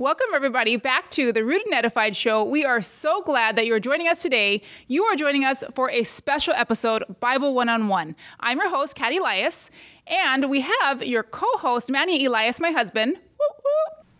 Welcome, everybody, back to the Rooted and Edified Show. We are so glad that you are joining us today. You are joining us for a special episode, Bible One on One. I'm your host, Kat Elias, and we have your co host, Manny Elias, my husband.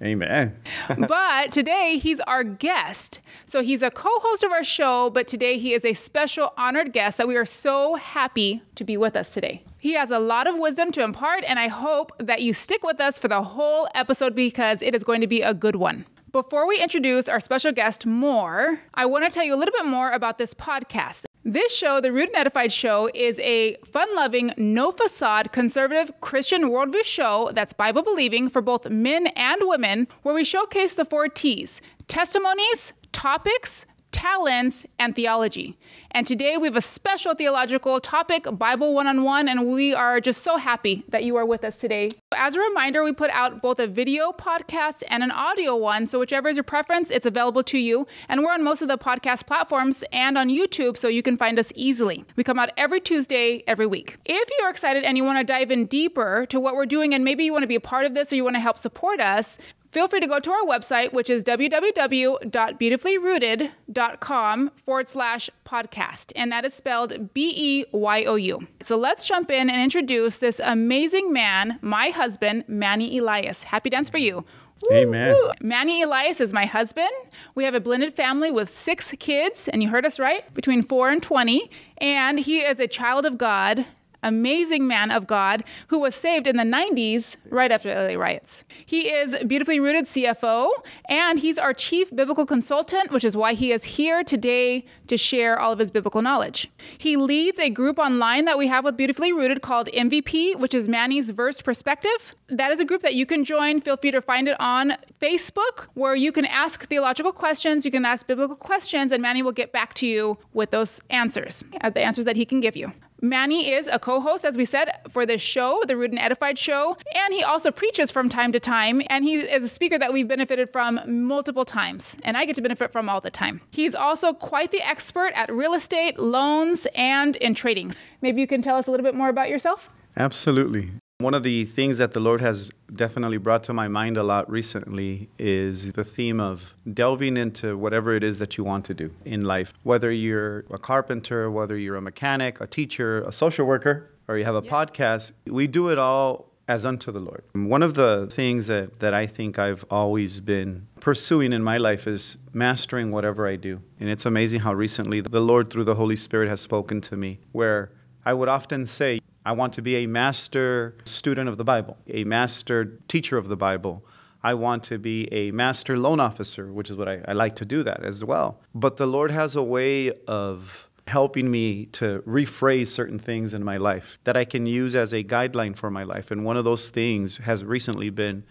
Amen. but today he's our guest. So he's a co host of our show, but today he is a special honored guest that we are so happy to be with us today. He has a lot of wisdom to impart, and I hope that you stick with us for the whole episode because it is going to be a good one. Before we introduce our special guest more, I want to tell you a little bit more about this podcast. This show, the Rooted and Edified Show, is a fun loving, no facade, conservative Christian worldview show that's Bible believing for both men and women, where we showcase the four T's testimonies, topics, talents, and theology. And today we have a special theological topic, Bible one on one, and we are just so happy that you are with us today. As a reminder, we put out both a video podcast and an audio one. So, whichever is your preference, it's available to you. And we're on most of the podcast platforms and on YouTube, so you can find us easily. We come out every Tuesday, every week. If you're excited and you want to dive in deeper to what we're doing, and maybe you want to be a part of this or you want to help support us, Feel free to go to our website, which is www.beyoutifully.rooted.com forward slash podcast. And that is spelled B E Y O U. So let's jump in and introduce this amazing man, my husband, Manny Elias. Happy dance for you. Amen. Woo! Manny Elias is my husband. We have a blended family with six kids, and you heard us right, between four and 20. And he is a child of God amazing man of God who was saved in the 90s right after the LA riots. He is BeYOUtifully Rooted CFO and he's our chief biblical consultant, which is why he is here today to share all of his biblical knowledge. He leads a group online that we have with BeYOUtifully Rooted called MVP, which is Manny's Versed Perspective. That is a group that you can join. Feel free to find it on Facebook where you can ask theological questions, you can ask biblical questions, and Manny will get back to you with those answers, uh, the answers that he can give you. Manny is a co host, as we said, for this show, the Rooted and Edified show. And he also preaches from time to time. And he is a speaker that we've benefited from multiple times. And I get to benefit from all the time. He's also quite the expert at real estate, loans, and in trading. Maybe you can tell us a little bit more about yourself? Absolutely. One of the things that the Lord has definitely brought to my mind a lot recently is the theme of delving into whatever it is that you want to do in life. Whether you're a carpenter, whether you're a mechanic, a teacher, a social worker, or you have a yes. podcast, we do it all as unto the Lord. One of the things that, that I think I've always been pursuing in my life is mastering whatever I do. And it's amazing how recently the Lord, through the Holy Spirit, has spoken to me, where I would often say, I want to be a master student of the Bible, a master teacher of the Bible. I want to be a master loan officer, which is what I, I, like to do that as well. But the Lord has a way of helping me to rephrase certain things in my life that I can use as a guideline for my life. And one of those things has recently been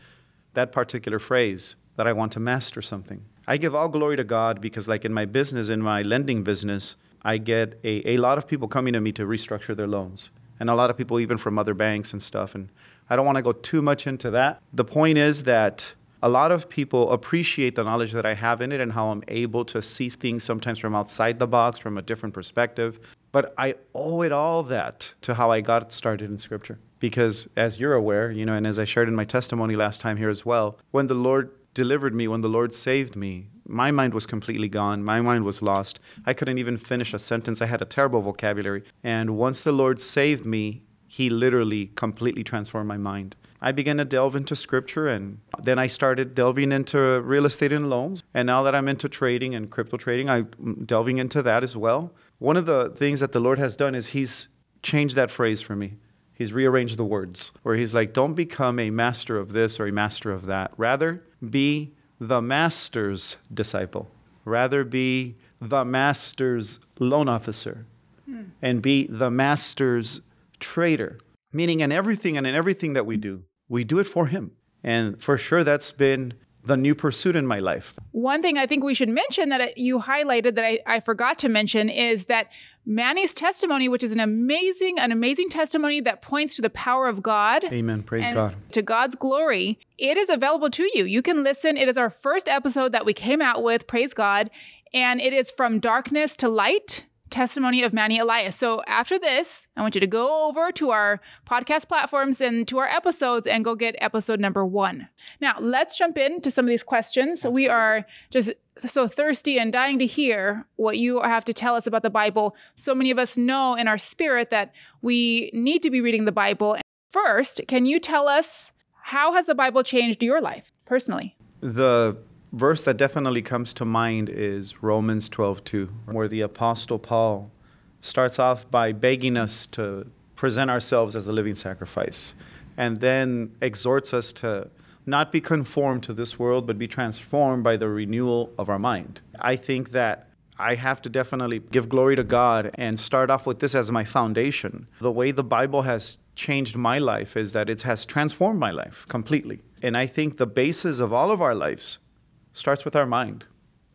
that particular phrase that I want to master something. I give all glory to God because, like in my business, in my lending business, I get a, a lot of people coming to me to restructure their loans and a lot of people even from other banks and stuff. And I don't want to go too much into that. The point is that a lot of people appreciate the knowledge that I have in it and how I'm able to see things sometimes from outside the box, from a different perspective. But I owe it all that to how I got started in Scripture. Because as you're aware, you know, and as I shared in my testimony last time here as well, when the Lord delivered me, when the Lord saved me, my mind was completely gone. My mind was lost. I couldn't even finish a sentence. I had a terrible vocabulary. And once the Lord saved me, He literally completely transformed my mind. I began to delve into scripture and then I started delving into real estate and loans. And now that I'm into trading and crypto trading, I'm delving into that as well. One of the things that the Lord has done is He's changed that phrase for me. He's rearranged the words where He's like, don't become a master of this or a master of that. Rather, be the master's disciple. Rather be the master's loan officer hmm. and be the master's trader. Meaning, in everything and in everything that we do, we do it for him. And for sure, that's been the new pursuit in my life. One thing I think we should mention that you highlighted that I, I, forgot to mention is that Manny's testimony, which is an amazing, an amazing testimony that points to the power of God. Amen. Praise God. To God's glory. It is available to you. You can listen. It is our first episode that we came out with. Praise God. And it is from darkness to light testimony of Manny Elias. So after this, I want you to go over to our podcast platforms and to our episodes and go get episode number one. Now, let's jump into some of these questions. We are just so thirsty and dying to hear what you have to tell us about the Bible. So many of us know in our spirit that we need to be reading the Bible. First, can you tell us how has the Bible changed your life personally? The verse that definitely comes to mind is Romans 12:2, where the apostle Paul starts off by begging us to present ourselves as a living sacrifice and then exhorts us to not be conformed to this world but be transformed by the renewal of our mind. I think that I have to definitely give glory to God and start off with this as my foundation. The way the Bible has changed my life is that it has transformed my life completely. And I think the basis of all of our lives starts with our mind,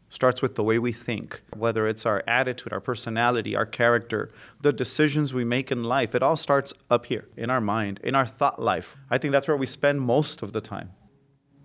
starts with the way we think, whether it's our attitude, our personality, our character, the decisions we make in life. It all starts up here in our mind, in our thought life. I think that's where we spend most of the time.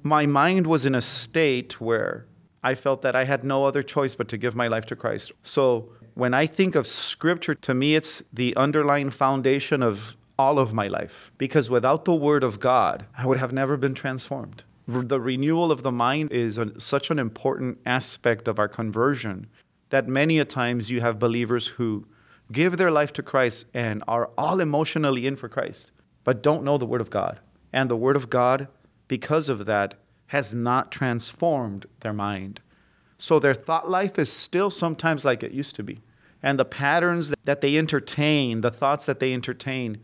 My mind was in a state where I felt that I had no other choice but to give my life to Christ. So when I think of scripture, to me, it's the underlying foundation of all of my life. Because without the word of God, I would have never been transformed the renewal of the mind is such an important aspect of our conversion that many a times you have believers who give their life to Christ and are all emotionally in for Christ, but don't know the Word of God. And the Word of God, because of that, has not transformed their mind. So their thought life is still sometimes like it used to be. And the patterns that they entertain, the thoughts that they entertain,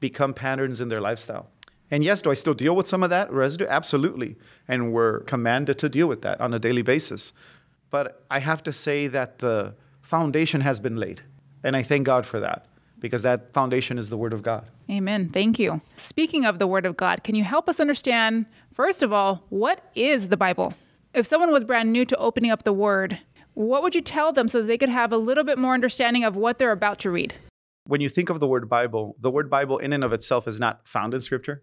become patterns in their lifestyle. And yes, do I still deal with some of that residue? Absolutely. And we're commanded to deal with that on a daily basis. But I have to say that the foundation has been laid. And I thank God for that because that foundation is the Word of God. Amen. Thank you. Speaking of the Word of God, can you help us understand, first of all, what is the Bible? If someone was brand new to opening up the Word, what would you tell them so that they could have a little bit more understanding of what they're about to read? When you think of the word Bible, the word Bible in and of itself is not found in Scripture.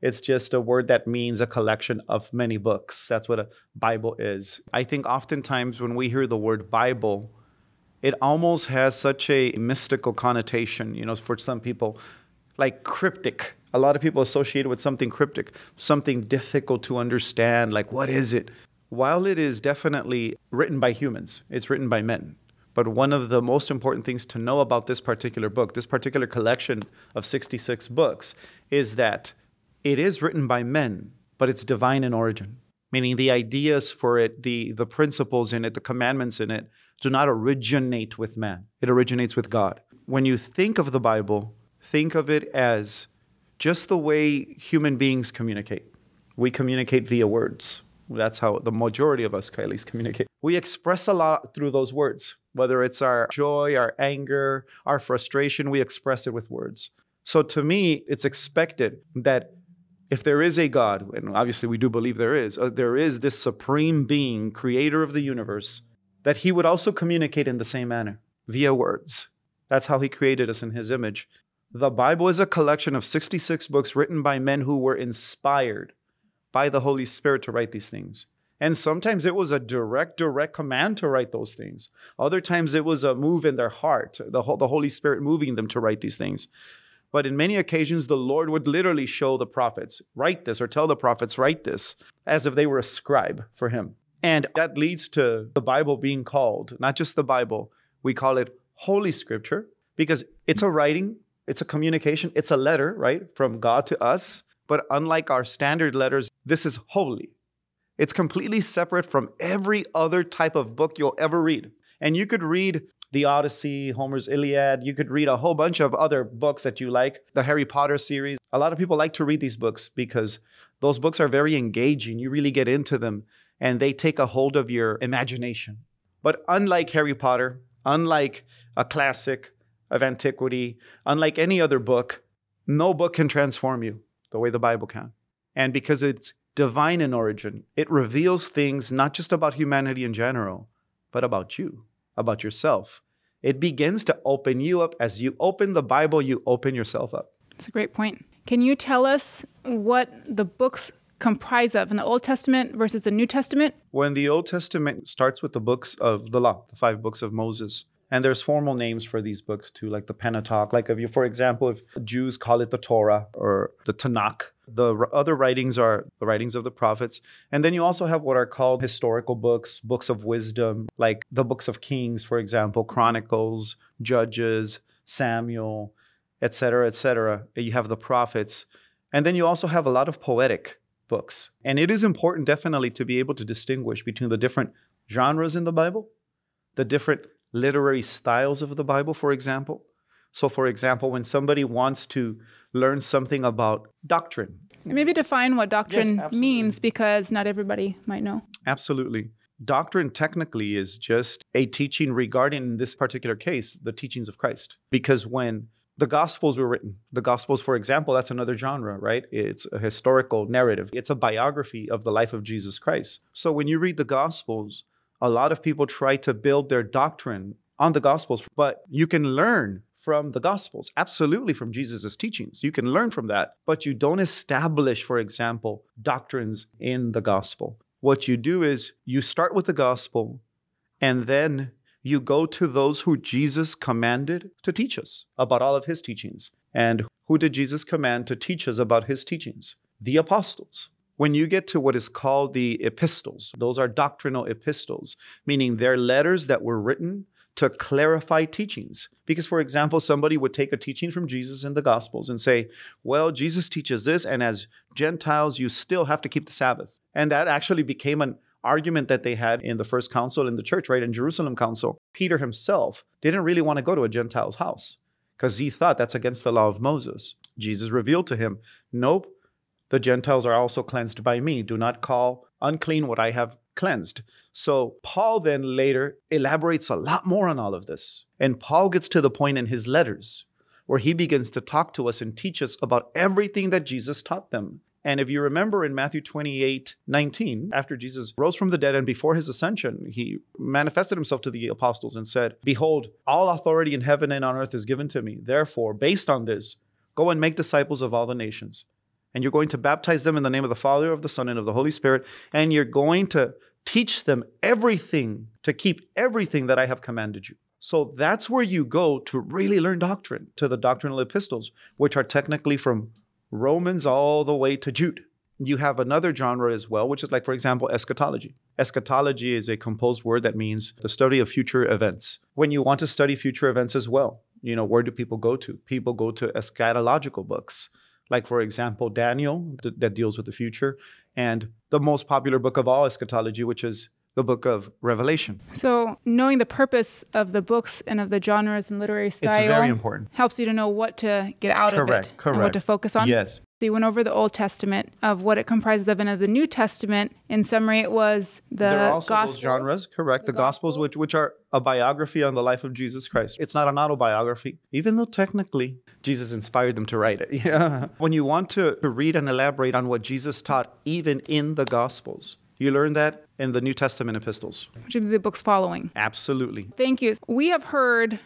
It's just a word that means a collection of many books. That's what a Bible is. I think oftentimes when we hear the word Bible, it almost has such a mystical connotation, you know, for some people, like cryptic. A lot of people associate it with something cryptic, something difficult to understand, like what is it? While it is definitely written by humans, it's written by men. But one of the most important things to know about this particular book, this particular collection of 66 books, is that it is written by men, but it's divine in origin, meaning the ideas for it, the, the principles in it, the commandments in it, do not originate with man. It originates with God. When you think of the Bible, think of it as just the way human beings communicate. We communicate via words. That's how the majority of us, least, communicate. We express a lot through those words, whether it's our joy, our anger, our frustration, we express it with words. So to me, it's expected that if there is a God, and obviously we do believe there is, uh, there is this supreme being, creator of the universe, that he would also communicate in the same manner via words. That's how he created us in his image. The Bible is a collection of 66 books written by men who were inspired by the Holy Spirit to write these things. And sometimes it was a direct, direct command to write those things. Other times it was a move in their heart, the, the Holy Spirit moving them to write these things. But in many occasions, the Lord would literally show the prophets, write this, or tell the prophets, write this, as if they were a scribe for him. And that leads to the Bible being called, not just the Bible, we call it Holy Scripture, because it's a writing, it's a communication, it's a letter, right, from God to us. But unlike our standard letters, this is holy. It's completely separate from every other type of book you'll ever read. And you could read the Odyssey, Homer's Iliad. You could read a whole bunch of other books that you like, the Harry Potter series. A lot of people like to read these books because those books are very engaging. You really get into them and they take a hold of your imagination. But unlike Harry Potter, unlike a classic of antiquity, unlike any other book, no book can transform you the way the Bible can. And because it's divine in origin, it reveals things not just about humanity in general, but about you about yourself. It begins to open you up. As you open the Bible, you open yourself up. That's a great point. Can you tell us what the books comprise of in the Old Testament versus the New Testament? When the Old Testament starts with the books of the law, the five books of Moses, And there's formal names for these books too, like the Pentateuch. Like if you, for example, if Jews call it the Torah or the Tanakh, the other writings are the writings of the prophets. And then you also have what are called historical books, books of wisdom, like the books of Kings, for example, Chronicles, Judges, Samuel, etc., etc. You have the prophets. And then you also have a lot of poetic books. And it is important, definitely, to be able to distinguish between the different genres in the Bible, the different literary styles of the Bible, for example. So, for example, when somebody wants to learn something about doctrine, Maybe define what doctrine absolutely. means because not everybody might know. absolutely. Doctrine technically is just a teaching regarding, in this particular case, the teachings of Christ. Because when the Gospels were written, the Gospels, for example, that's another genre, right? It's a historical narrative, it's a biography of the life of Jesus Christ. So when you read the Gospels, a lot of people try to build their doctrine on the Gospels, but you can learn from the Gospels, absolutely from Jesus' teachings. You can learn from that, but you don't establish, for example, doctrines in the Gospel. What you do is you start with the Gospel and then you go to those who Jesus commanded to teach us about all of his teachings. And who did Jesus command to teach us about his teachings? The apostles. When you get to what is called the epistles, those are doctrinal epistles, meaning they're letters that were written to clarify teachings. Because, for example, somebody would take a teaching from Jesus in the Gospels and say, Well, Jesus teaches this, and as Gentiles, you still have to keep the Sabbath. And that actually became an argument that they had in the first council in the church, right? In Jerusalem council. Peter himself didn't really want to go to a Gentile's house because he thought that's against the law of Moses. Jesus revealed to him, Nope, the Gentiles are also cleansed by me. Do not call unclean what I have cleansed. So Paul then later elaborates a lot more on all of this. And Paul gets to the point in his letters where he begins to talk to us and teach us about everything that Jesus taught them. And if you remember in Matthew 28 19, after Jesus rose from the dead and before his ascension, he manifested himself to the apostles and said, Behold, all authority in heaven and on earth is given to me. Therefore, based on this, go and make disciples of all the nations. And you're going to baptize them in the name of the Father, of the Son, and of the Holy Spirit. And you're going to teach them everything to keep everything that I have commanded you. So that's where you go to really learn doctrine, to the doctrinal epistles, which are technically from Romans all the way to Jude. You have another genre as well, which is like, for example, eschatology. Eschatology is a composed word that means the study of future events. When you want to study future events as well, you know, where do people go to? People go to eschatological books, like, for example, Daniel, th- that deals with the future, and the most popular book of all eschatology, which is the book of Revelation. So, knowing the purpose of the books and of the genres and literary style very important. helps you to know what to get out of it Correct, and what to focus on. Yes. So you went over the Old Testament of what it comprises of, and of the New Testament. In summary, it was the there are also Gospels. those genres, correct? The, The Gospels, which, Gospels. which are a biography on the life of Jesus Christ. It's not an autobiography, even though technically Jesus inspired them to write it. Yeah. When you want to, to read and elaborate on what Jesus taught, even in the Gospels, you learn that in the New Testament epistles. which would be the books following. Absolutely. Thank you. We have heard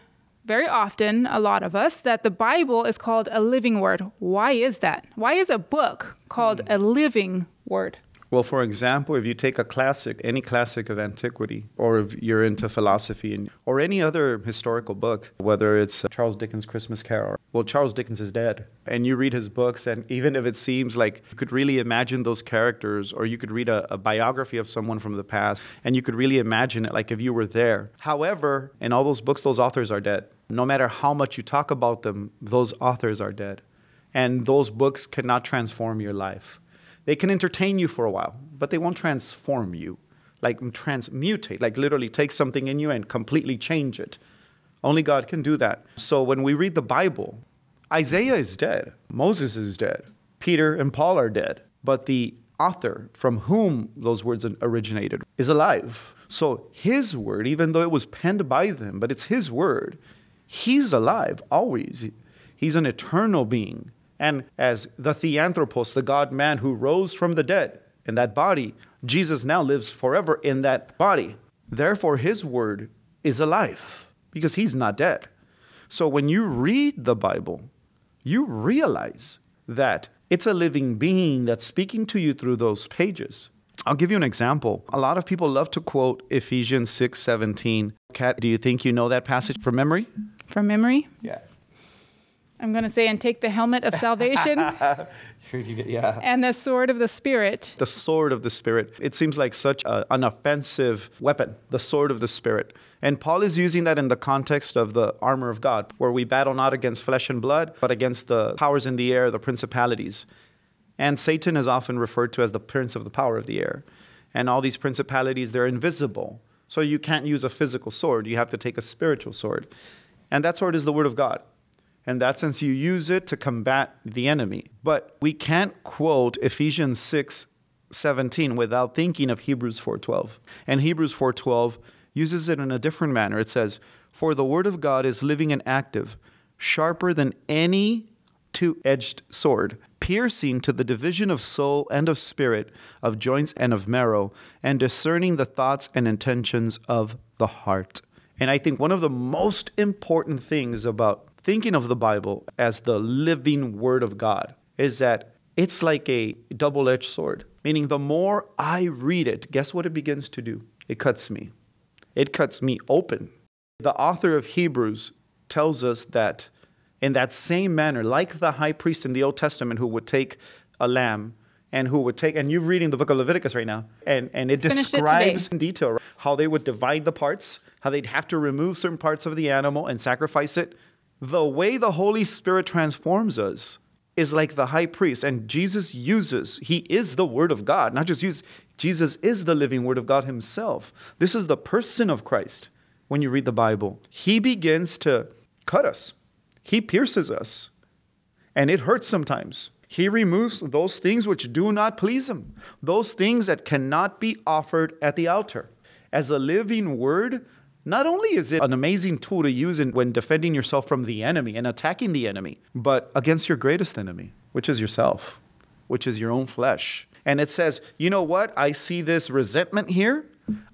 very often, a lot of us, that the Bible is called a living word. Why is that? Why is a book called Hmm. a living word? Well, for example, if you take a classic, any classic of antiquity, or if you're into philosophy, and, or any other historical book, whether it's uh, Charles Dickens' Christmas Carol, well, Charles Dickens is dead. And you read his books, and even if it seems like you could really imagine those characters, or you could read a, a biography of someone from the past, and you could really imagine it like if you were there. However, in all those books, those authors are dead. No matter how much you talk about them, those authors are dead. And those books cannot transform your life. They can entertain you for a while, but they won't transform you. Like transmutate, like literally take something in you and completely change it. Only God can do that. So when we read the Bible, Isaiah is dead, Moses is dead, Peter and Paul are dead, but the author from whom those words originated is alive. So his word, even though it was penned by them, but it's his word, he's alive always. He's an eternal being. And as the Theanthropos, the God man who rose from the dead in that body, Jesus now lives forever in that body. Therefore, his word is alive because he's not dead. So when you read the Bible, you realize that it's a living being that's speaking to you through those pages. I'll give you an example. A lot of people love to quote Ephesians 6:17, Kat, do you think you know that passage from memory? From memory, Yeah. I'm going to say, and take the helmet of salvation yeah. and the sword of the Spirit. The sword of the Spirit. It seems like such a, an offensive weapon, the sword of the Spirit. And Paul is using that in the context of the armor of God, where we battle not against flesh and blood, but against the powers in the air, the principalities. And Satan is often referred to as the prince of the power of the air. And all these principalities, they're invisible. So you can't use a physical sword. You have to take a spiritual sword. And that sword is the word of God. In that sense, you use it to combat the enemy. But we can't quote Ephesians 6 17 without thinking of Hebrews 4:12. And Hebrews 4:12 uses it in a different manner. It says, "For the word of God is living and active, sharper than any two-edged sword, piercing to the division of soul and of spirit, of joints and of marrow, and discerning the thoughts and intentions of the heart." And I think one of the most important things about thinking of the Bible as the living Word of God is that it's like a double edged sword, meaning the more I read it, guess what it begins to do? It cuts me. It cuts me open. The author of Hebrews tells us that in that same manner, like the high priest in the Old Testament who would take a lamb and who would take, and you're reading the book of Leviticus right now, and, and it it describes today. in detail how they would divide the parts, how they'd have to remove certain parts of the animal and sacrifice it. The way the Holy Spirit transforms us is like the high priest, and Jesus uses, he is the Word of God, not just use, Jesus is the living Word of God himself. This is the person of Christ when you read the Bible. He begins to cut us, he pierces us, and it hurts sometimes. He removes those things which do not please him, those things that cannot be offered at the altar. As a living word, not only is it an amazing tool to use in, when defending yourself from the enemy and attacking the enemy, but against your greatest enemy, which is yourself, which is your own flesh. And it says, you know what? I see this resentment here.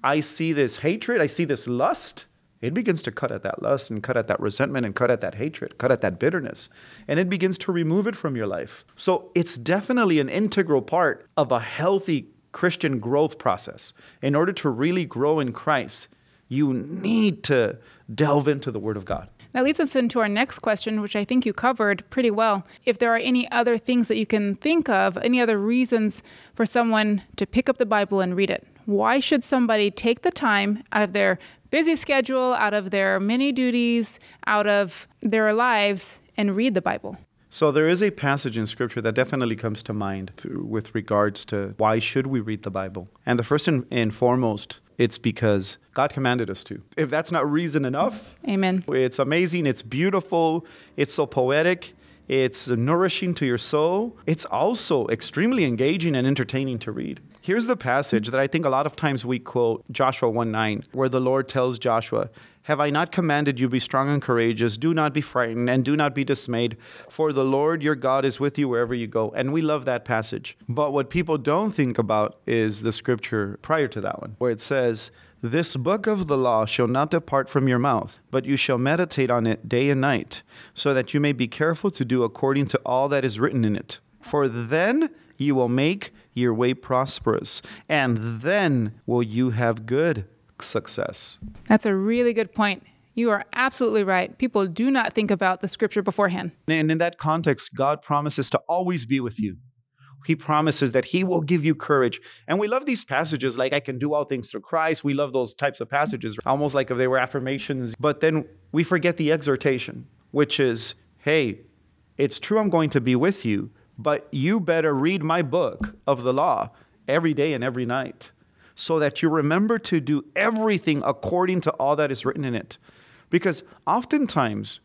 I see this hatred. I see this lust it begins to cut at that lust and cut at that resentment and cut at that hatred, cut at that bitterness. And it begins to remove it from your life. So it's definitely an integral part of a healthy Christian growth process. In order to really grow in Christ, you need to delve into the Word of God. That leads us into our next question, which I think you covered pretty well. If there are any other things that you can think of, any other reasons for someone to pick up the Bible and read it, why should somebody take the time out of their busy schedule, out of their many duties, out of their lives, and read the Bible? So there is a passage in scripture that definitely comes to mind with regards to why should we read the Bible? And the first and, and foremost, it's because God commanded us to. If that's not reason enough, Amen. it's amazing, it's beautiful, it's so poetic, it's nourishing to your soul. It's also extremely engaging and entertaining to read. Here's the passage that I think a lot of times we quote Joshua 1 9, where the Lord tells Joshua, Have I not commanded you be strong and courageous? Do not be frightened and do not be dismayed, for the Lord your God is with you wherever you go. And we love that passage. But what people don't think about is the scripture prior to that one, where it says, this book of the law shall not depart from your mouth, but you shall meditate on it day and night, so that you may be careful to do according to all that is written in it. For then you will make your way prosperous, and then will you have good success. That's a really good point. You are absolutely right. People do not think about the scripture beforehand. And in that context, God promises to always be with you. He promises that He will give you courage. And we love these passages like, I can do all things through Christ. We love those types of passages, almost like if they were affirmations. But then we forget the exhortation, which is, hey, it's true I'm going to be with you, but you better read my book of the law every day and every night so that you remember to do everything according to all that is written in it. Because oftentimes,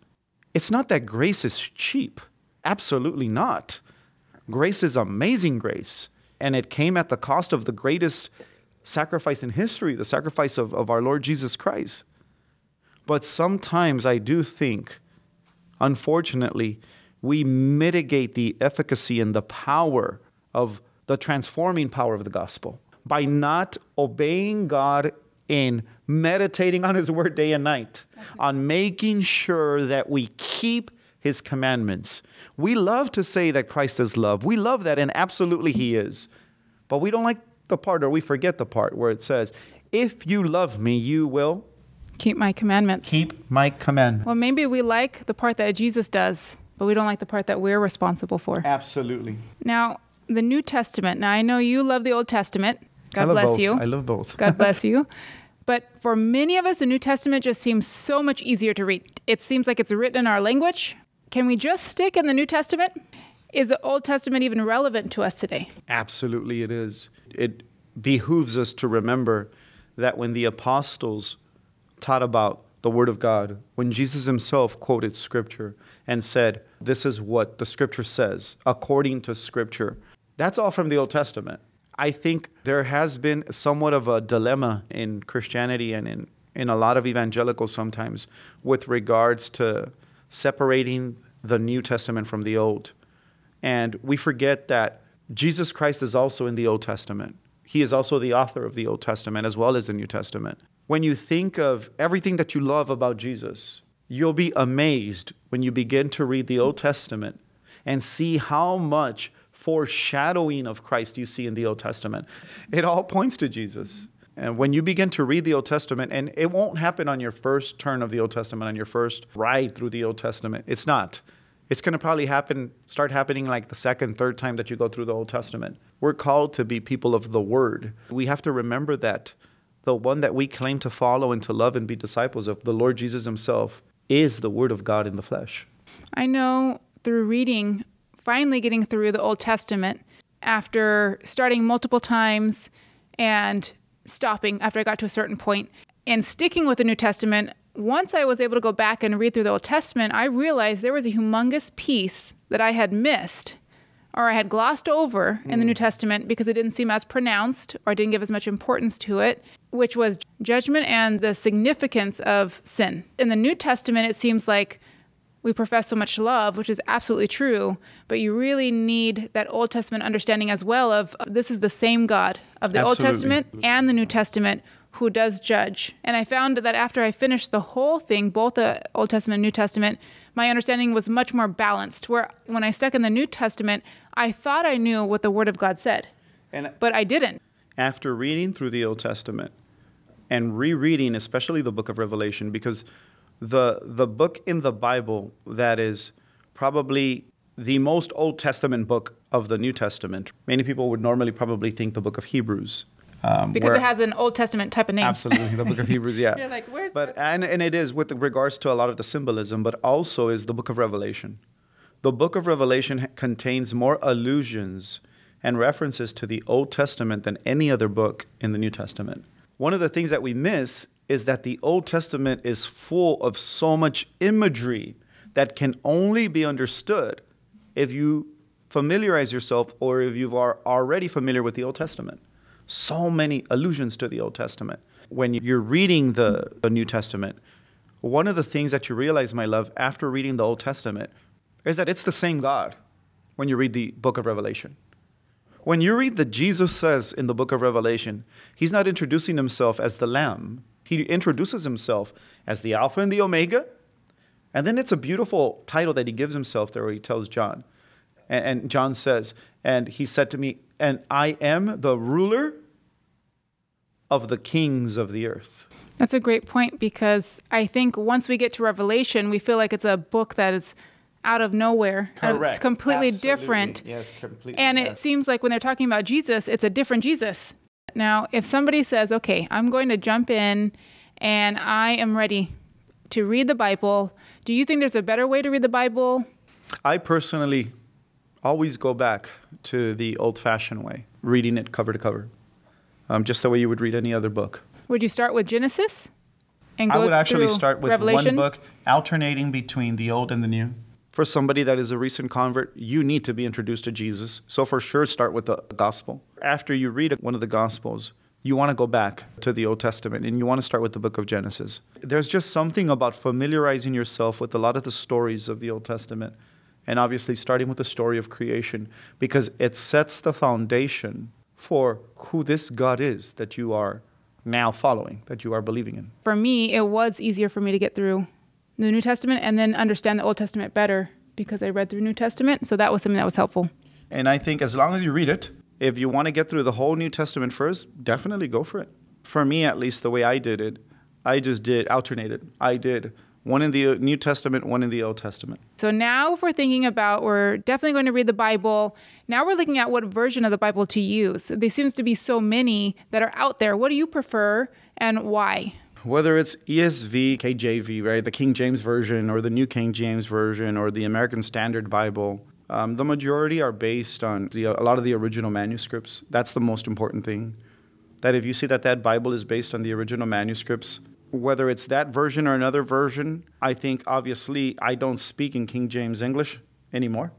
it's not that grace is cheap. Absolutely not. Grace is amazing grace. And it came at the cost of the greatest sacrifice in history, the sacrifice of, of our Lord Jesus Christ. But sometimes I do think, unfortunately, we mitigate the efficacy and the power of the transforming power of the gospel by not obeying God in meditating on His word day and night, on making sure that we keep His commandments. We love to say that Christ is love. We love that, and absolutely He is. But we don't like the part, or we forget the part where it says, If you love me, you will Keep my commandments. Keep my commandments. Well, maybe we like the part that Jesus does, but we don't like the part that we're responsible for. Absolutely. Now, the New Testament. Now, I know you love the Old Testament. God bless both. you. I love both. God bless you. But for many of us, the New Testament just seems so much easier to read. It seems like it's written in our language. Can we just stick in the New Testament? Is the Old Testament even relevant to us today? Absolutely, it is. It behooves us to remember that when the apostles taught about the Word of God, when Jesus himself quoted Scripture and said, This is what the Scripture says, according to Scripture, that's all from the Old Testament. I think there has been somewhat of a dilemma in Christianity and in, in a lot of evangelicals sometimes with regards to separating the New Testament from the Old. And we forget that Jesus Christ is also in the Old Testament. He is also the author of the Old Testament as well as the New Testament. When you think of everything that you love about Jesus, you'll be amazed when you begin to read the Old Testament and see how much foreshadowing of Christ you see in the Old Testament. It all points to Jesus. And when you begin to read the Old Testament, and it won't happen on your first turn of the Old Testament, on your first ride through the Old Testament. It's not. It's going to probably happen, start happening like the second, third time that you go through the Old Testament. We're called to be people of the Word. We have to remember that the one that we claim to follow and to love and be disciples of, the Lord Jesus Himself, is the Word of God in the flesh. I know through reading, finally getting through the Old Testament after starting multiple times and stopping after I got to a certain point and sticking with the New Testament, once I was able to go back and read through the Old Testament, I realized there was a humongous piece that I had missed or I had glossed over in the New hmm. Testament because it didn't seem as pronounced or I didn't give as much importance to it, which was judgment and the significance of sin. In the New Testament, it seems like we profess so much love, which is absolutely true, but you really need that Old Testament understanding as well of this is the same God of the Old Testament and the New Testament who does judge. And I found that after I finished the whole thing, both the Old Testament and New Testament, my understanding was much more balanced. Where when I stuck in the New Testament, I thought I knew what the Word of God said, And but I didn't. after reading through the Old Testament and rereading, especially the book of Revelation, because the the book in the Bible that is probably the most Old Testament book of the New Testament. Many people would normally probably think the book of Hebrews. Um, Because where- it has an Old Testament type of name. Absolutely, the book of Hebrews, yeah. You're like, where's but and and it is with regards to a lot of the symbolism, but also is the book of Revelation. The book of Revelation contains more allusions and references to the Old Testament than any other book in the New Testament. One of the things that we miss is that the Old Testament is full of so much imagery that can only be understood if you familiarize yourself or if you are already familiar with the Old Testament. So many allusions to the Old Testament. When you're reading the, the New Testament, one of the things that you realize, my love, after reading the Old Testament is that it's the same God when you read the book of Revelation. When you read that Jesus says in the book of Revelation, he's not introducing himself as the Lamb, he introduces himself as the Alpha and the Omega. And then it's a beautiful title that he gives himself there where he tells John. And, and John says, And he said to me, And I am the ruler of the kings of the earth. That's a great point because I think once we get to Revelation, we feel like it's a book that is out of nowhere. and It's completely Absolutely. different. Yes, completely. And yes. it seems like when they're talking about Jesus, it's a different Jesus. Now, if somebody says, okay, I'm going to jump in and I am ready to read the Bible, do you think there's a better way to read the Bible? I personally always go back to the old fashioned way, reading it cover to cover, um, just the way you would read any other book. Would you start with Genesis? And I would actually start with Revelation? one book, alternating between the old and the new. For somebody that is a recent convert, you need to be introduced to Jesus. So, for sure, start with the gospel. After you read one of the gospels, you want to go back to the Old Testament and you want to start with the book of Genesis. There's just something about familiarizing yourself with a lot of the stories of the Old Testament. And obviously, starting with the story of creation, because it sets the foundation for who this God is that you are now following, that you are believing in. For me, it was easier for me to get through the New Testament and then understand the Old Testament better because I read through New Testament. So that was something that was helpful. And I think as long as you read it, if you want to get through the whole New Testament first, definitely go for it. For me, at least, the way I did it, I just did alternated. I did one in the New Testament, one in the Old Testament. So now, if we're thinking about, we're definitely going to read the Bible. Now we're looking at what version of the Bible to use. There seems to be so many that are out there. What do you prefer and why? Whether it's ESV, KJV, right, the King James Version, or the New King James Version, or the American Standard Bible, um, the majority are based on the, a lot of the original manuscripts. That's the most important thing. That if you see that that Bible is based on the original manuscripts, whether it's that version or another version, I think obviously I don't speak in King James English anymore.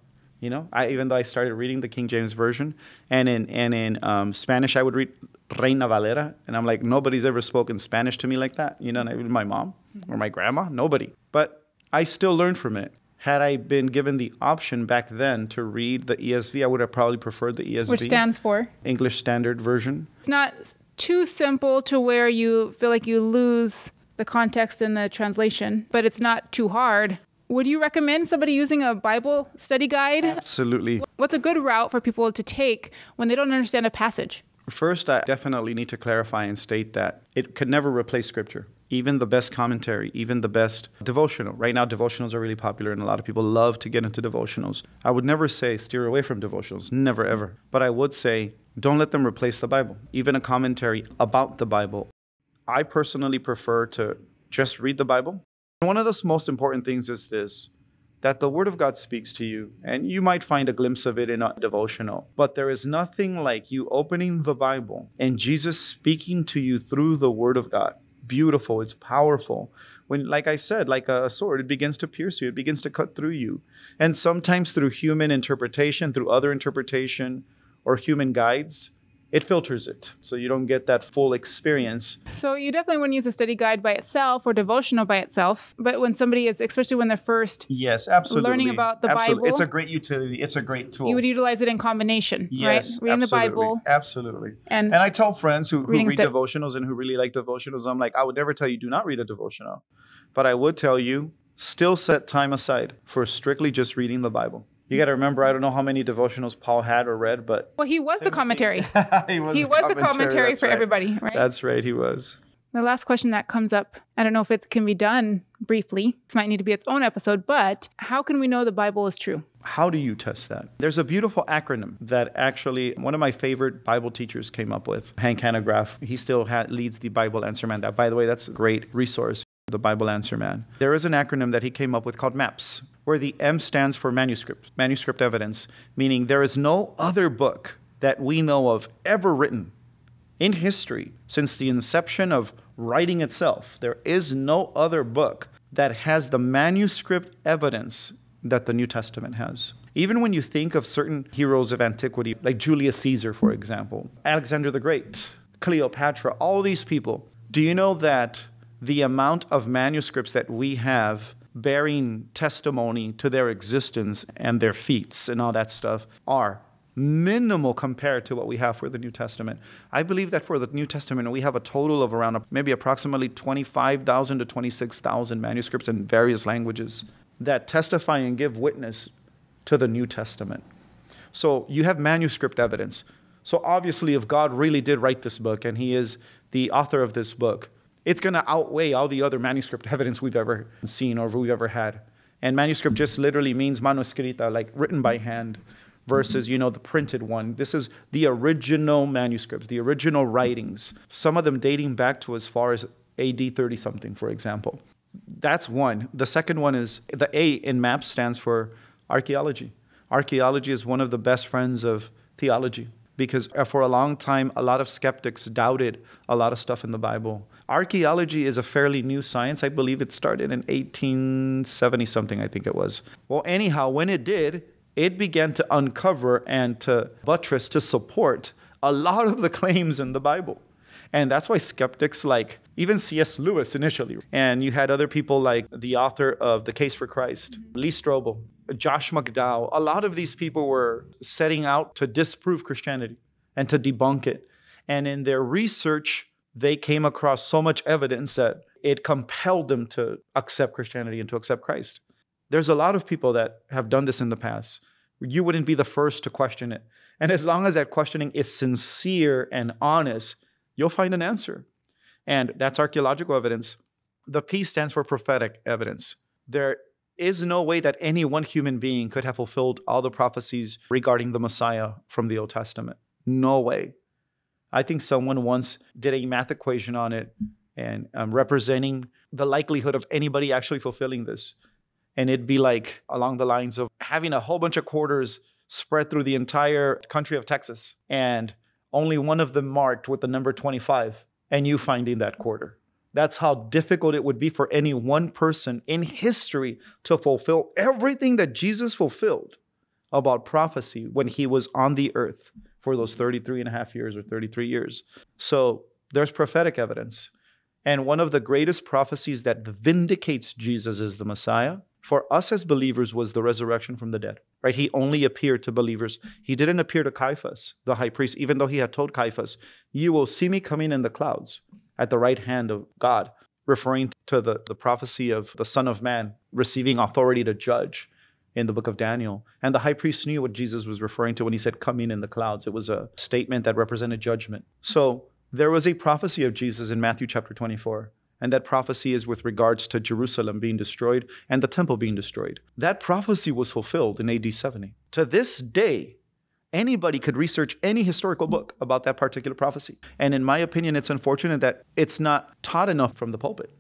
You know, I, even though I started reading the King James version, and in and in um, Spanish I would read Reina Valera, and I'm like, nobody's ever spoken Spanish to me like that. You know, my mom or my grandma, nobody. But I still learned from it. Had I been given the option back then to read the ESV, I would have probably preferred the ESV, which stands for English Standard Version. It's not too simple to where you feel like you lose the context in the translation, but it's not too hard. Would you recommend somebody using a Bible study guide? Absolutely. What's a good route for people to take when they don't understand a passage? First, I definitely need to clarify and state that it could never replace Scripture. Even the best commentary, even the best devotional. Right now, devotionals are really popular, and a lot of people love to get into devotionals. I would never say steer away from devotionals, never ever. But I would say don't let them replace the Bible, even a commentary about the Bible. I personally prefer to just read the Bible. One of the most important things is this that the Word of God speaks to you, and you might find a glimpse of it in a devotional. But there is nothing like you opening the Bible and Jesus speaking to you through the Word of God. Beautiful, it's powerful. When, like I said, like a sword, it begins to pierce you, it begins to cut through you. And sometimes through human interpretation, through other interpretation, or human guides, it filters it so you don't get that full experience. So you definitely wouldn't use a study guide by itself or devotional by itself, but when somebody is, especially when they're first yes, absolutely learning about the absolutely. Bible, it's a great utility. It's a great tool. You would utilize it in combination, yes, right? Reading absolutely. the Bible, absolutely. And and I tell friends who, who read stu- devotionals and who really like devotionals, I'm like, I would never tell you do not read a devotional, but I would tell you still set time aside for strictly just reading the Bible. You got to remember, I don't know how many devotionals Paul had or read, but well, he was the commentary. he was, he the, was commentary. the commentary That's for right. everybody, right? That's right, he was. The last question that comes up, I don't know if it can be done briefly. This might need to be its own episode, but how can we know the Bible is true? How do you test that? There's a beautiful acronym that actually one of my favorite Bible teachers came up with, Hank Hanegraaff. He still ha- leads the Bible Answer Man. That, by the way, that's a great resource, the Bible Answer Man. There is an acronym that he came up with called MAPS, where the M stands for manuscript, manuscript evidence, meaning there is no other book that we know of ever written in history since the inception of writing itself. There is no other book that has the manuscript evidence that the New Testament has. Even when you think of certain heroes of antiquity, like Julius Caesar, for example, Alexander the Great, Cleopatra, all these people, do you know that the amount of manuscripts that we have bearing testimony to their existence and their feats and all that stuff are minimal compared to what we have for the New Testament. I believe that for the New Testament, we have a total of around maybe approximately 25,000 to 26,000 manuscripts in various languages that testify and give witness to the New Testament. So you have manuscript evidence. So obviously, if God really did write this book and He is the author of this book, it's going to outweigh all the other manuscript evidence we've ever seen or we've ever had. And manuscript just literally means manuscrita, like written by hand, versus you know the printed one. This is the original manuscripts, the original writings. Some of them dating back to as far as AD 30 something, for example. That's one. The second one is the A in MAPS stands for archaeology. Archaeology is one of the best friends of theology because uh, for a long time, a lot of skeptics doubted a lot of stuff in the Bible. Archaeology is a fairly new science. I believe it started in 1870 something, I think it was. Well, anyhow, when it did, it began to uncover and to buttress, to support a lot of the claims in the Bible. And that's why skeptics like even C.S. Lewis initially, and you had other people like the author of The Case for Christ, Lee Strobel, Josh McDowell. A lot of these people were setting out to disprove Christianity and to debunk it. And in their research, they came across so much evidence that it compelled them to accept Christianity and to accept Christ. There's a lot of people that have done this in the past. You wouldn't be the first to question it. And as long as that questioning is sincere and honest, you'll find an answer. And that's archaeological evidence. The P stands for prophetic evidence. There is no way that any one human being could have fulfilled all the prophecies regarding the Messiah from the Old Testament. No way. I think someone once did a math equation on it and um, representing the likelihood of anybody actually fulfilling this. And it'd be like along the lines of having a whole bunch of quarters spread through the entire country of Texas and only one of them marked with the number 25 and you finding that quarter. That's how difficult it would be for any one person in history to fulfill everything that Jesus fulfilled about prophecy when he was on the earth for those 33 and a half years or 33 years. So there's prophetic evidence. And one of the greatest prophecies that vindicates Jesus as the Messiah for us as believers was the resurrection from the dead. Right? He only appeared to believers. He didn't appear to Caiaphas, the high priest, even though he had told Caiaphas, "You will see me coming in the clouds at the right hand of God," referring to the, the prophecy of the Son of Man receiving authority to judge in the book of Daniel. And the high priest knew what Jesus was referring to when he said coming in the clouds. It was a statement that represented judgment. So there was a prophecy of Jesus in Matthew chapter 24. And that prophecy is with regards to Jerusalem being destroyed and the temple being destroyed. That prophecy was fulfilled in AD 70. To this day, anybody could research any historical book about that particular prophecy. And in my opinion, it's unfortunate that it's not taught enough from the pulpit.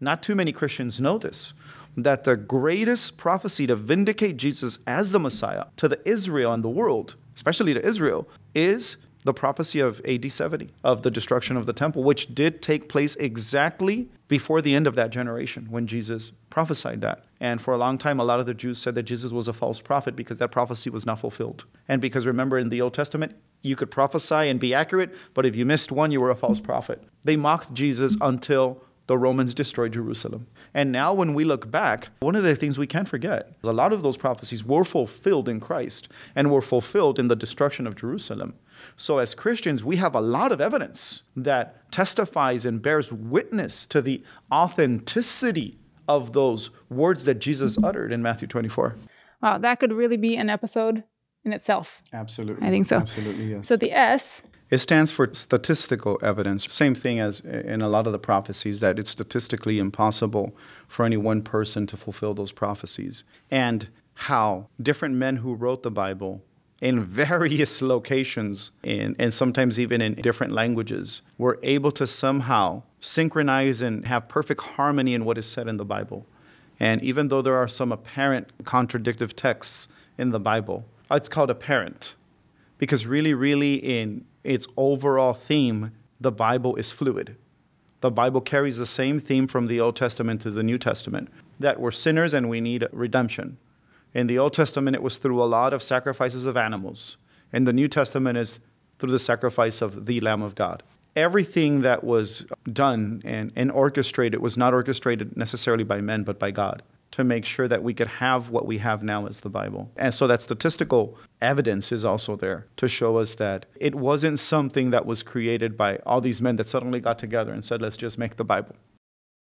Not too many Christians know this that the greatest prophecy to vindicate Jesus as the Messiah to the Israel and the world, especially to Israel, is the prophecy of AD 70 of the destruction of the temple, which did take place exactly before the end of that generation when Jesus prophesied that. And for a long time, a lot of the Jews said that Jesus was a false prophet because that prophecy was not fulfilled. And because remember, in the Old Testament, you could prophesy and be accurate, but if you missed one, you were a false prophet. They mocked Jesus until the Romans destroyed Jerusalem. And now, when we look back, one of the things we can't forget is a lot of those prophecies were fulfilled in Christ and were fulfilled in the destruction of Jerusalem. So, as Christians, we have a lot of evidence that testifies and bears witness to the authenticity of those words that Jesus uttered in Matthew 24. Wow, that could really be an episode in itself. Absolutely. I think so. Absolutely, yes. So the S It stands for statistical evidence. Same thing as in a lot of the prophecies, that it's statistically impossible for any one person to fulfill those prophecies. And how different men who wrote the Bible in various locations in, and sometimes even in different languages were able to somehow synchronize and have perfect harmony in what is said in the Bible. And even though there are some apparent contradictive texts in the Bible, it's called apparent because really, really, in its overall theme, the Bible is fluid. The Bible carries the same theme from the Old Testament to the New Testament that we're sinners and we need redemption. In the Old Testament, it was through a lot of sacrifices of animals. In the New Testament, is through the sacrifice of the Lamb of God. Everything that was done and, and orchestrated was not orchestrated necessarily by men, but by God to make sure that we could have what we have now as the Bible. And so that statistical evidence is also there to show us that it wasn't something that was created by all these men that suddenly got together and said, let's just make the Bible.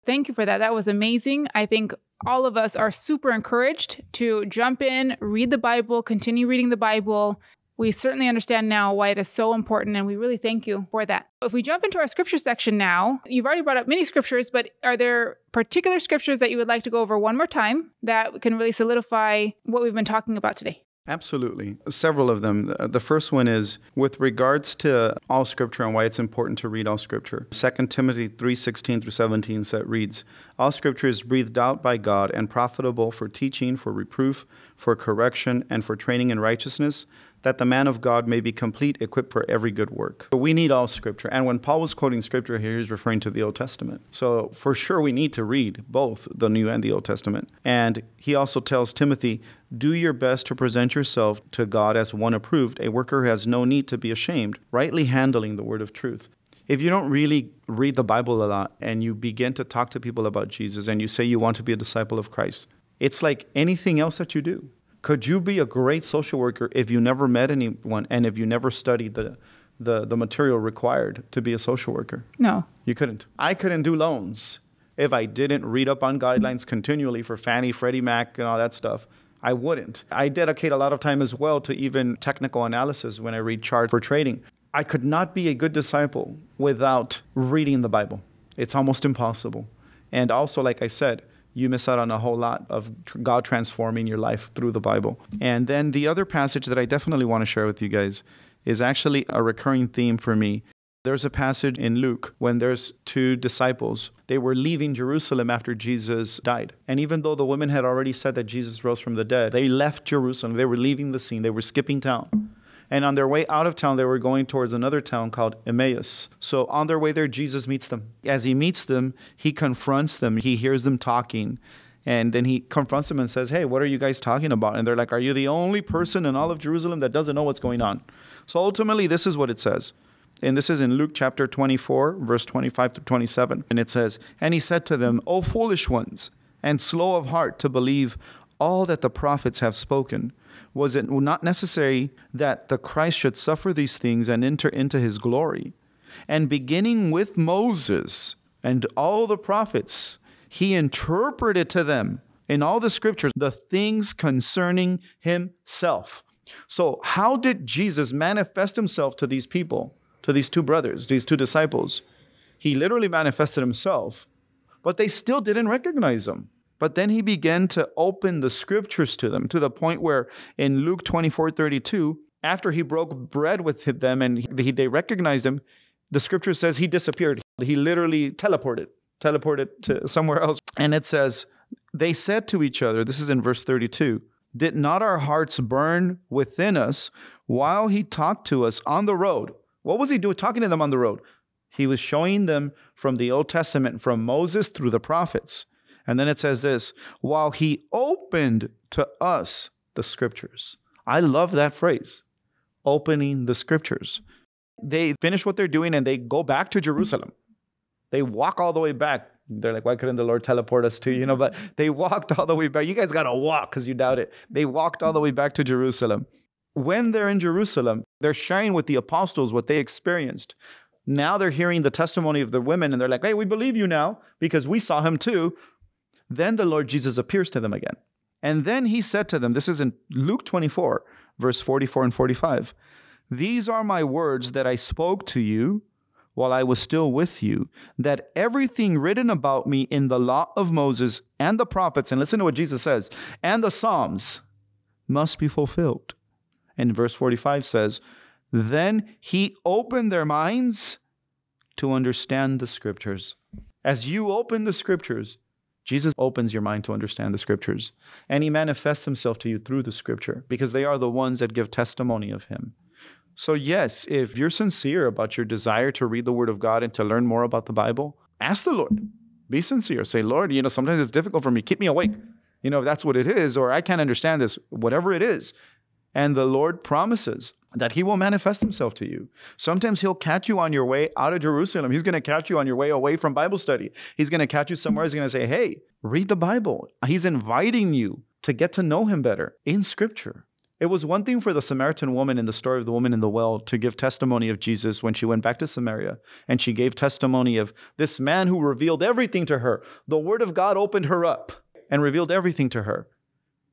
Thank you for that. That was amazing. I think all of us are super encouraged to jump in, read the Bible, continue reading the Bible. We certainly understand now why it is so important, and we really thank you for that. If we jump into our scripture section now, you've already brought up many scriptures, but are there particular scriptures that you would like to go over one more time that can really solidify what we've been talking about today? Absolutely. Several of them. Uh, the first one is with regards to all scripture and why it's important to read all scripture. 2 Timothy 3:16 through 17 says reads, "All scripture is breathed out by God and profitable for teaching, for reproof, for correction, and for training in righteousness, that the man of God may be complete, equipped for every good work. So we need all scripture. And when Paul was quoting scripture here, he's referring to the Old Testament. So for sure, we need to read both the New and the Old Testament. And he also tells Timothy, do your best to present yourself to God as one approved, a worker who has no need to be ashamed, rightly handling the word of truth. If you don't really read the Bible a lot and you begin to talk to people about Jesus and you say you want to be a disciple of Christ, it's like anything else that you do could you be a great social worker if you never met anyone and if you never studied the, the, the material required to be a social worker? No. You couldn't. I couldn't do loans if I didn't read up on guidelines continually for Fannie, Freddie Mac, and all that stuff. I wouldn't. I dedicate a lot of time as well to even technical analysis when I read charts for trading. I could not be a good disciple without reading the Bible. It's almost impossible. And also, like I said, you miss out on a whole lot of God transforming your life through the Bible. And then the other passage that I definitely want to share with you guys is actually a recurring theme for me. There's a passage in Luke when there's two disciples. They were leaving Jerusalem after Jesus died. And even though the women had already said that Jesus rose from the dead, they left Jerusalem. They were leaving the scene. They were skipping town. And on their way out of town, they were going towards another town called Emmaus. So on their way there, Jesus meets them. As he meets them, he confronts them. He hears them talking. And then he confronts them and says, Hey, what are you guys talking about? And they're like, Are you the only person in all of Jerusalem that doesn't know what's going on? So ultimately, this is what it says. And this is in Luke chapter 24, verse 25 to 27. And it says, And he said to them, O foolish ones, and slow of heart to believe all that the prophets have spoken. Was it not necessary that the Christ should suffer these things and enter into his glory? And beginning with Moses and all the prophets, he interpreted to them in all the scriptures the things concerning himself. So, how did Jesus manifest himself to these people? to these two brothers, these two disciples. He literally manifested himself, but they still didn't recognize him. But then he began to open the scriptures to them to the point where in Luke 24 32, after he broke bread with them and he, they recognized him, the scripture says he disappeared. He literally teleported, teleported to somewhere else. And it says, they said to each other, this is in verse 32, did not our hearts burn within us while he talked to us on the road what was he doing talking to them on the road? He was showing them from the Old Testament, from Moses through the prophets. And then it says this while he opened to us the scriptures. I love that phrase, opening the scriptures. They finish what they're doing and they go back to Jerusalem. They walk all the way back. They're like, why couldn't the Lord teleport us to, you know? But they walked all the way back. You guys got to walk because you doubt it. They walked all the way back to Jerusalem when they're in Jerusalem, they're sharing with the apostles what they experienced. Now they're hearing the testimony of the women and they're like, hey, we believe you now because we saw him too. Then the Lord Jesus appears to them again. And then he said to them, this is in Luke 24, verse 44 and 45. These are my words that I spoke to you while I was still with you, that everything written about me in the law of Moses and the prophets, and listen to what Jesus says, and the Psalms must be fulfilled. And verse 45 says, Then he opened their minds to understand the scriptures. As you open the scriptures, Jesus opens your mind to understand the scriptures. And he manifests himself to you through the scripture because they are the ones that give testimony of him. So, yes, if you're sincere about your desire to read the word of God and to learn more about the Bible, ask the Lord. Be sincere. Say, Lord, you know, sometimes it's difficult for me. Keep me awake. You know, if that's what it is, or I can't understand this, whatever it is, and the Lord promises that he will manifest himself to you. Sometimes he'll catch you on your way out of Jerusalem. He's going to catch you on your way away from Bible study. He's going to catch you somewhere. He's going to say, Hey, read the Bible. He's inviting you to get to know him better in scripture. It was one thing for the Samaritan woman in the story of the woman in the well to give testimony of Jesus when she went back to Samaria. And she gave testimony of this man who revealed everything to her. The word of God opened her up and revealed everything to her.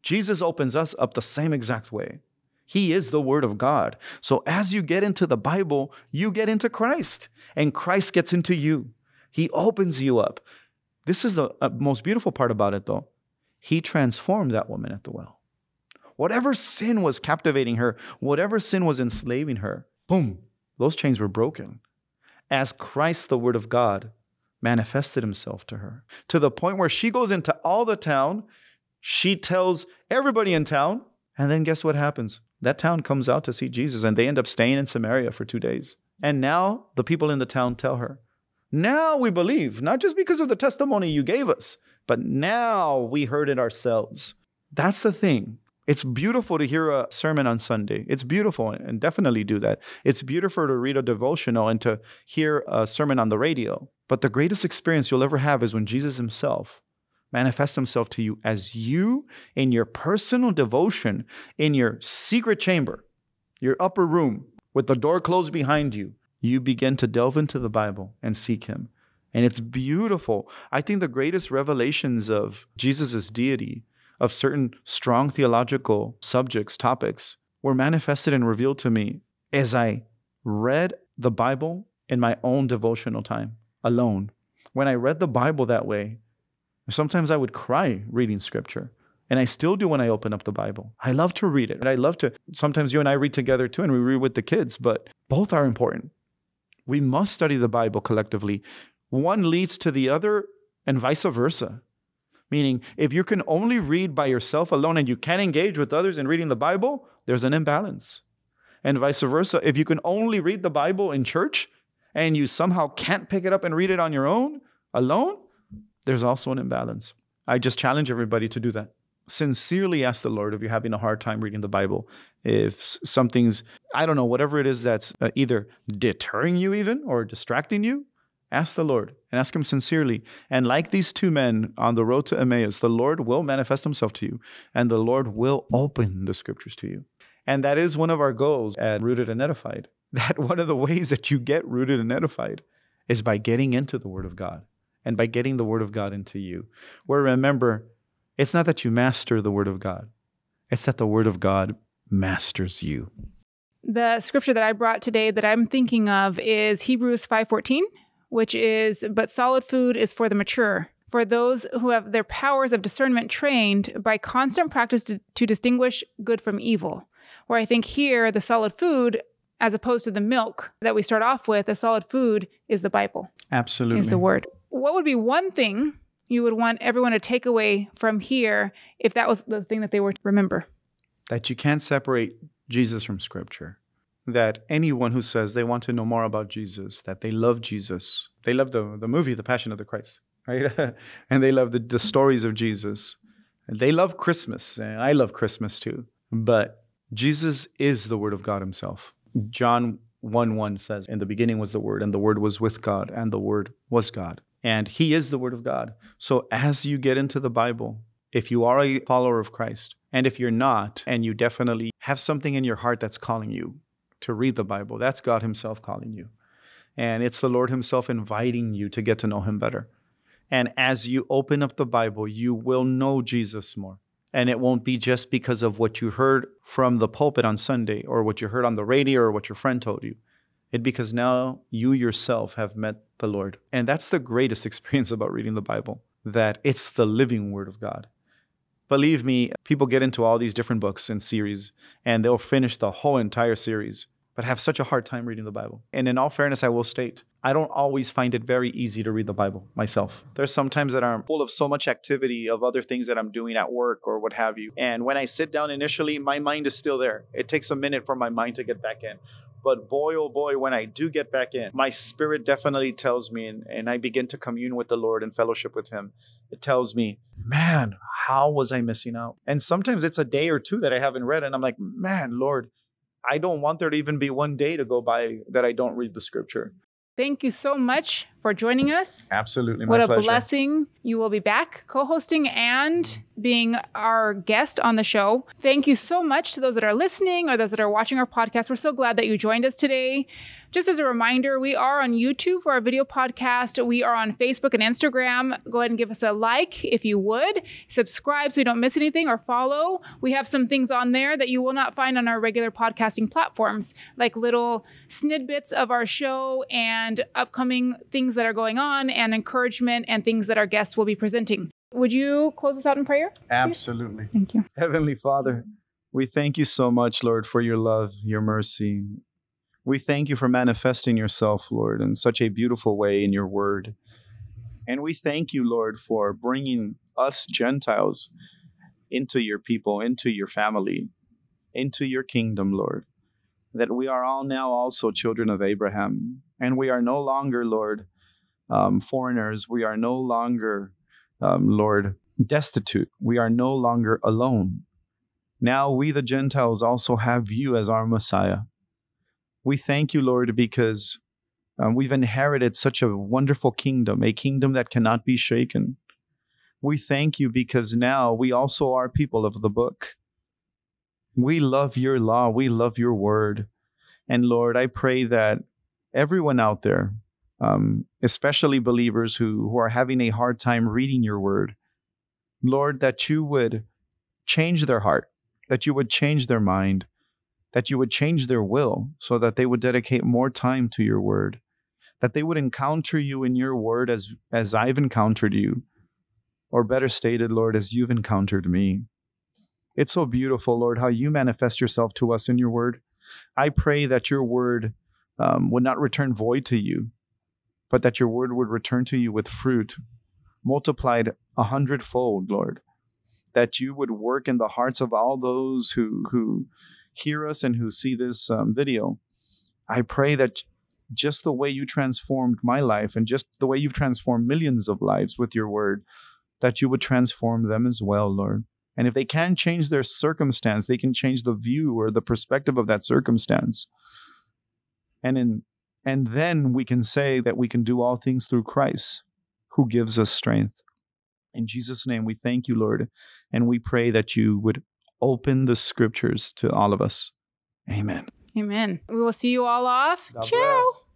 Jesus opens us up the same exact way. He is the Word of God. So as you get into the Bible, you get into Christ, and Christ gets into you. He opens you up. This is the uh, most beautiful part about it, though. He transformed that woman at the well. Whatever sin was captivating her, whatever sin was enslaving her, boom, those chains were broken. As Christ, the Word of God, manifested himself to her to the point where she goes into all the town. She tells everybody in town, and then guess what happens? That town comes out to see Jesus and they end up staying in Samaria for two days. And now the people in the town tell her, Now we believe, not just because of the testimony you gave us, but now we heard it ourselves. That's the thing. It's beautiful to hear a sermon on Sunday. It's beautiful, and definitely do that. It's beautiful to read a devotional and to hear a sermon on the radio. But the greatest experience you'll ever have is when Jesus himself manifest himself to you as you, in your personal devotion, in your secret chamber, your upper room, with the door closed behind you, you begin to delve into the Bible and seek him. And it's beautiful. I think the greatest revelations of Jesus' deity, of certain strong theological subjects, topics, were manifested and revealed to me as I read the Bible in my own devotional time alone When I read the Bible that way, sometimes I would cry reading scripture. And I still do when I open up the Bible. I love to read it. And I love to, sometimes you and I read together too, and we read with the kids, but both are important. We must study the Bible collectively. One leads to the other, and vice versa. Meaning, if you can only read by yourself alone and you can't engage with others in reading the Bible, there's an imbalance. And vice versa. If you can only read the Bible in church and you somehow can't pick it up and read it on your own, alone, there's also an imbalance. I just challenge everybody to do that sincerely ask the Lord if you're having a hard time reading the Bible, if something's, I don't know, whatever it is that's uh, either deterring you even or distracting you, ask the Lord and ask Him sincerely. And like these two men on the road to Emmaus, the Lord will manifest Himself to you and the Lord will open the scriptures to you. And that is one of our goals at Rooted and Edified. That one of the ways that you get rooted and edified is by getting into the Word of God and by getting the Word of God into you. Where remember, it's not that you master the Word of God, it's that the Word of God masters you. The scripture that I brought today that I'm thinking of is Hebrews 5:14, which is but solid food is for the mature, for those who have their powers of discernment trained by constant practice to, to distinguish good from evil. Where I think here the solid food as opposed to the milk that we start off with, the solid food is the Bible. Absolutely. Is the word. What would be one thing you would want everyone to take away from here if that was the thing that they were to remember? That you can't separate Jesus from Scripture. That anyone who says they want to know more about Jesus, that they love Jesus, they love the, the movie, The Passion of the Christ, right? and they love the, the stories of Jesus. And they love Christmas, and I love Christmas too. But Jesus is the Word of God Himself. John 1 1 says, In the beginning was the Word, and the Word was with God, and the Word was God and He is the Word of God. So as you get into the Bible, if you are a follower of Christ, and if you're not, and you definitely have something in your heart that's calling you to read the Bible, that's God Himself calling you. And it's the Lord Himself inviting you to get to know Him better. And as you open up the Bible, you will know Jesus more. And it won't be just because of what you heard from the pulpit on Sunday or what you heard on the radio or what your friend told you. It because now you yourself have met the Lord. And that's the greatest experience about reading the Bible, that it's the living word of God. Believe me, people get into all these different books and series and they'll finish the whole entire series, but have such a hard time reading the Bible. And in all fairness, I will state, I don't always find it very easy to read the Bible myself. There's some times that I'm full of so much activity of other things that I'm doing at work or what have you. And when I sit down initially, my mind is still there. It takes a minute for my mind to get back in. But boy, oh boy, when I do get back in, my spirit definitely tells me, and, and I begin to commune with the Lord and fellowship with Him. It tells me, man, how was I missing out? And sometimes it's a day or two that I haven't read, and I'm like, man, Lord, I don't want there to even be one day to go by that I don't read the scripture. Thank you so much for joining us. Absolutely. what a pleasure. blessing. You will be back co hosting and being our guest on the show. Thank you so much to those that are listening or those that are watching our podcast. We're so glad that you joined us today. Just as a reminder, we are on YouTube for our video podcast. We are on Facebook and Instagram. Go ahead and give us a like if you would. Subscribe so you don't miss anything or follow. We have some things on there that you will not find on our regular podcasting platforms, like little snippets of our show and upcoming things that are going on and encouragement and things that our guests will be presenting. Would you close us out in prayer? Absolutely. Thank you. Heavenly Father, we thank you so much, Lord, for your love, your mercy, we thank you for manifesting yourself, Lord, in such a beautiful way in your word. And we thank you, Lord, for bringing us Gentiles into your people, into your family, into your kingdom, Lord. That we are all now also children of Abraham. And we are no longer, Lord, um, foreigners. We are no longer, um, Lord, destitute. We are no longer alone. Now we, the Gentiles, also have you as our Messiah. We thank you, Lord, because um, we've inherited such a wonderful kingdom, a kingdom that cannot be shaken. We thank you because now we also are people of the book. We love your law, we love your word. And Lord, I pray that everyone out there, um, especially believers who, who are having a hard time reading your word, Lord, that you would change their heart, that you would change their mind, that you would change their will so that they would dedicate more time to your word, that they would encounter you in your word as, as I've encountered you, or better stated, Lord, as you've encountered me. It's so beautiful, Lord, how you manifest yourself to us in your word. I pray that your word um, would not return void to you, but that your word would return to you with fruit, multiplied a hundredfold, Lord. That you would work in the hearts of all those who who hear us and who see this um, video. I pray that just the way you transformed my life and just the way you've transformed millions of lives with your word, that you would transform them as well, Lord. And if they can change their circumstance, they can change the view or the perspective of that circumstance. And in and then we can say that we can do all things through Christ who gives us strength. In Jesus' name, we thank you, Lord, and we pray that you would open the scriptures to all of us. Amen. Amen. We will see you all off. God Ciao. bless.